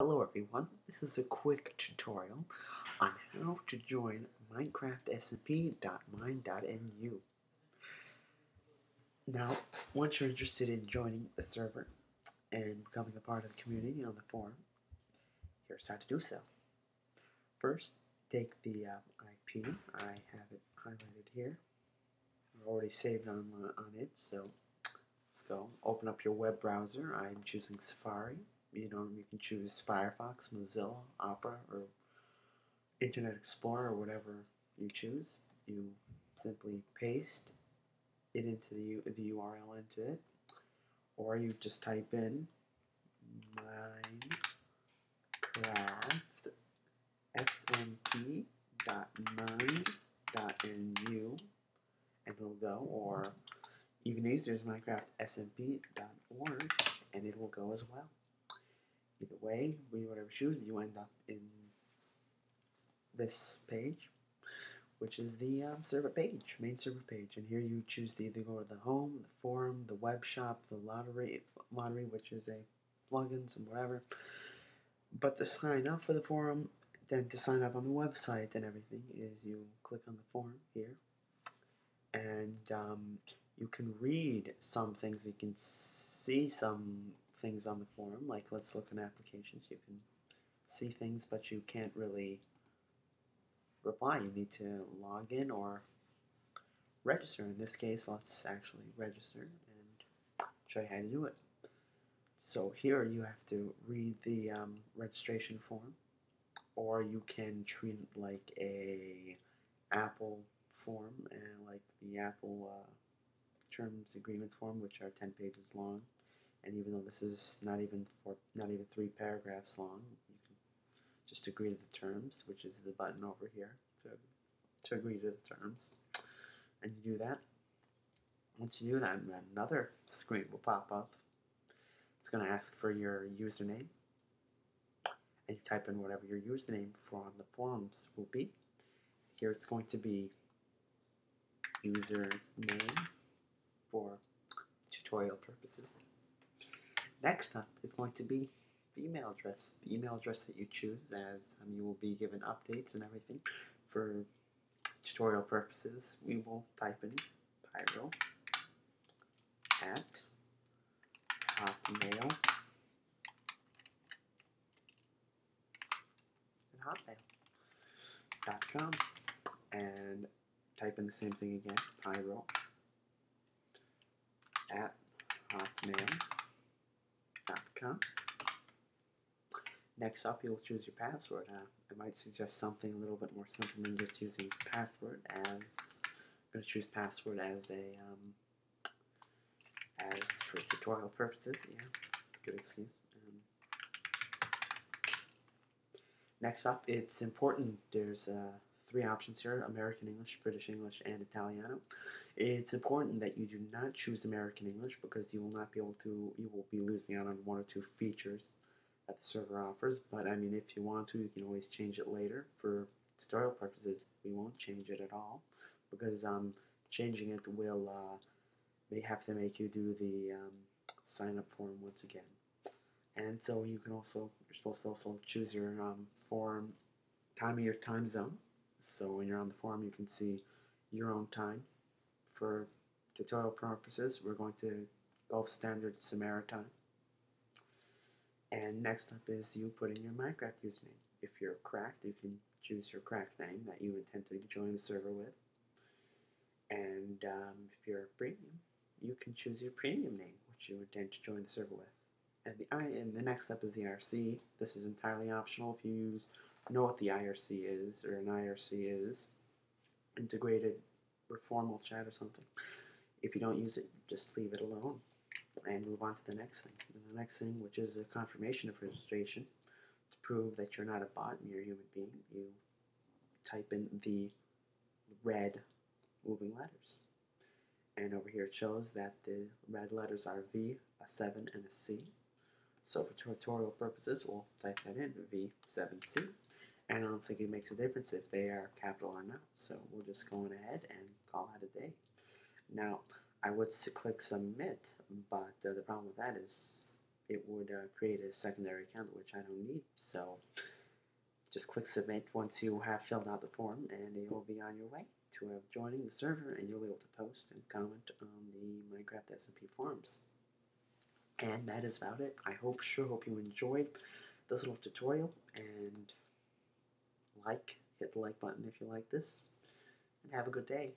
Hello everyone, this is a quick tutorial on how to join minecraftsmp.mine.nu. Now, once you're interested in joining the server and becoming a part of the community on the forum, here's how to do so. First, take the uh, IP, I have it highlighted here, I've already saved on, uh, on it, so let's go. Open up your web browser, I'm choosing Safari you know, you can choose Firefox, Mozilla, Opera, or Internet Explorer, or whatever you choose. You simply paste it into the, the URL into it, or you just type in minecraft smp.mine.nu and it'll go, or even easier is minecraftsmp.org and it will go as well. Either way, we whatever choose, you end up in this page, which is the um, server page, main server page. And here you choose to either go to the home, the forum, the web shop, the lottery, lottery, which is a plugins and whatever. But to sign up for the forum, then to sign up on the website and everything is you click on the forum here, and um, you can read some things. You can see some things on the forum, like let's look at applications. You can see things, but you can't really reply. You need to log in or register. In this case, let's actually register and show you how to do it. So here you have to read the um, registration form, or you can treat it like a Apple form, and like the Apple uh, terms agreement form, which are 10 pages long and even though this is not even four, not even three paragraphs long, you can just agree to the terms, which is the button over here to, to agree to the terms. And you do that. Once you do that, another screen will pop up. It's going to ask for your username. And you type in whatever your username for on the forums will be. Here it's going to be username for tutorial purposes. Next up is going to be the email address. The email address that you choose as um, you will be given updates and everything for tutorial purposes. We will type in pyro at hotmail and hotmail.com and type in the same thing again, pyro at hotmail Next up, you'll choose your password. Uh, I might suggest something a little bit more simple than just using password as I'm going to choose password as a um, as for tutorial purposes. Yeah, good excuse. Um, next up, it's important. There's uh, three options here: American English, British English, and Italiano. It's important that you do not choose American English because you will not be able to, you will be losing out on one or two features that the server offers. But I mean, if you want to, you can always change it later. For tutorial purposes, we won't change it at all because um, changing it will uh, may have to make you do the um, sign up form once again. And so you can also, you're supposed to also choose your um, forum time of your time zone. So when you're on the forum, you can see your own time for tutorial purposes, we're going to Gulf Standard Samaritime. And next up is you put in your Minecraft username. If you're cracked, you can choose your cracked name that you intend to join the server with. And um, if you're premium, you can choose your premium name, which you intend to join the server with. And the, and the next step is the IRC. This is entirely optional if you use, know what the IRC is, or an IRC is, Integrated or formal chat or something. If you don't use it, just leave it alone and move on to the next thing. And the next thing, which is a confirmation of registration, to prove that you're not a bot and you're a human being, you type in the red moving letters. And over here it shows that the red letters are V, a 7, and a C. So for tutorial purposes, we'll type that in, V7C and I don't think it makes a difference if they are capital or not. So we'll just go on ahead and call that a day. Now, I would click submit, but uh, the problem with that is it would uh, create a secondary account, which I don't need. So just click submit once you have filled out the form, and it will be on your way to uh, joining the server, and you'll be able to post and comment on the Minecraft SMP forums. And that is about it. I hope, sure hope you enjoyed this little tutorial, and like, hit the like button if you like this, and have a good day.